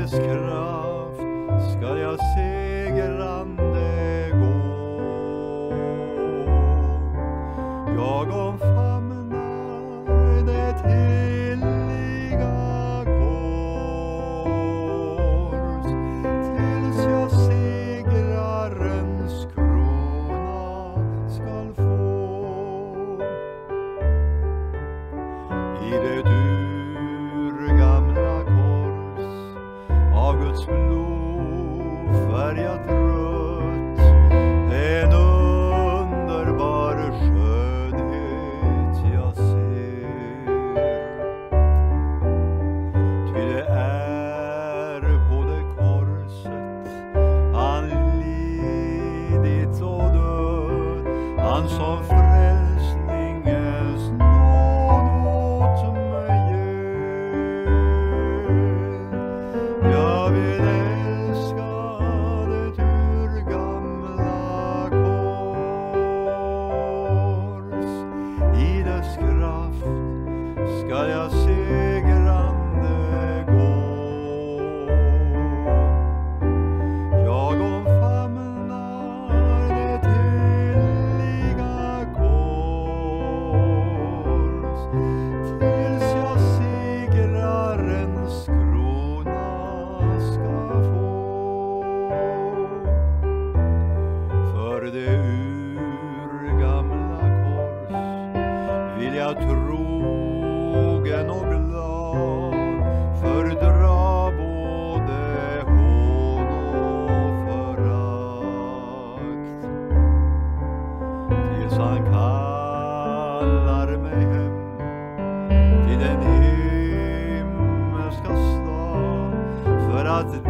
I dess kraft skall jag segrande gå. Jag omfamnar det heliga kors tills jag segrarens krona skall få. I det av Guds blod färgat rött en underbar skönhet jag ser. Ty det är på det korset han lidit och dött, han som vill jag trogen och glad fördra både hån och förakt. Tills han kallar mig hem till den himmelska stad för att det